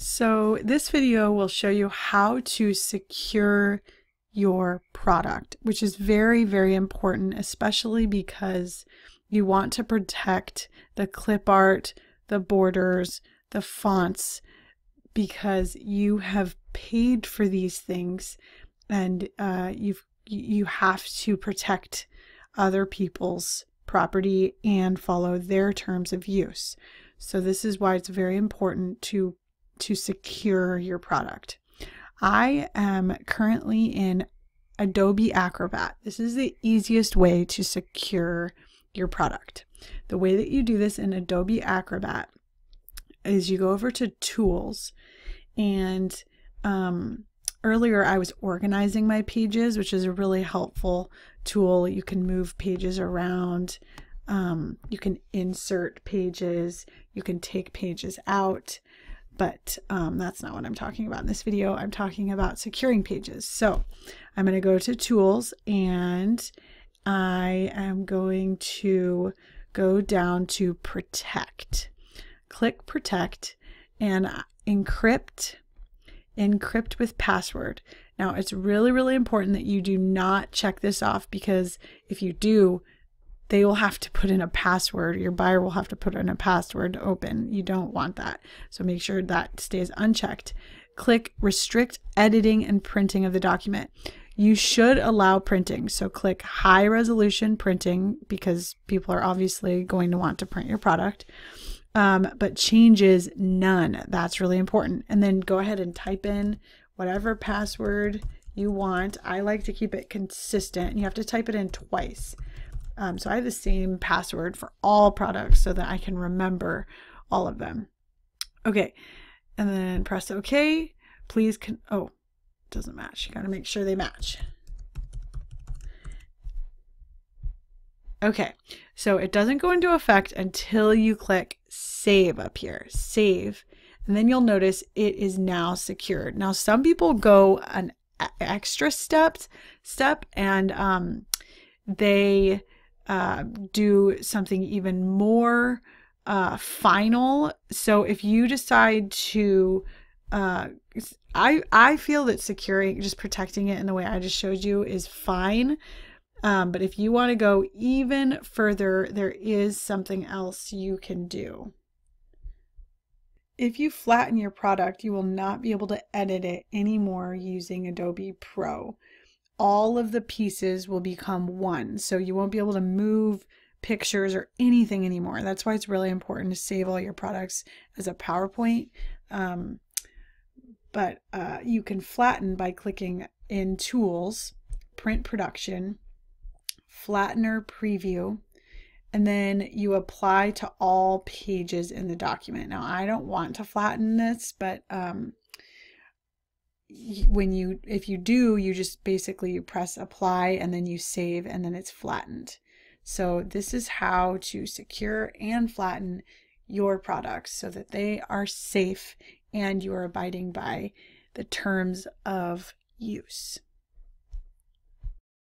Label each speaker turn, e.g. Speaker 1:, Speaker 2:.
Speaker 1: So this video will show you how to secure your product, which is very, very important, especially because you want to protect the clip art, the borders, the fonts, because you have paid for these things and uh, you've you have to protect other people's property and follow their terms of use. So this is why it's very important to to secure your product. I am currently in Adobe Acrobat. This is the easiest way to secure your product. The way that you do this in Adobe Acrobat is you go over to Tools and um, earlier I was organizing my pages, which is a really helpful tool. You can move pages around. Um, you can insert pages. You can take pages out but um, that's not what I'm talking about in this video. I'm talking about securing pages. So I'm going to go to tools and I am going to go down to protect. Click protect and encrypt, encrypt with password. Now it's really, really important that you do not check this off because if you do, they will have to put in a password. Your buyer will have to put in a password to open. You don't want that. So make sure that stays unchecked. Click restrict editing and printing of the document. You should allow printing. So click high resolution printing because people are obviously going to want to print your product. Um, but changes none. That's really important. And then go ahead and type in whatever password you want. I like to keep it consistent. You have to type it in twice. Um, so I have the same password for all products so that I can remember all of them. Okay, and then press OK. Please, con oh, doesn't match. You got to make sure they match. Okay, so it doesn't go into effect until you click save up here, save, and then you'll notice it is now secured. Now, some people go an extra step, step and um, they uh, do something even more uh, final. So if you decide to, uh, I I feel that securing, just protecting it in the way I just showed you is fine. Um, but if you want to go even further, there is something else you can do. If you flatten your product, you will not be able to edit it anymore using Adobe Pro all of the pieces will become one. So you won't be able to move pictures or anything anymore. That's why it's really important to save all your products as a PowerPoint. Um, but uh, you can flatten by clicking in Tools, Print Production, Flattener Preview, and then you apply to all pages in the document. Now, I don't want to flatten this, but um, when you if you do you just basically you press apply and then you save and then it's flattened. So this is how to secure and flatten your products so that they are safe and you are abiding by the terms of use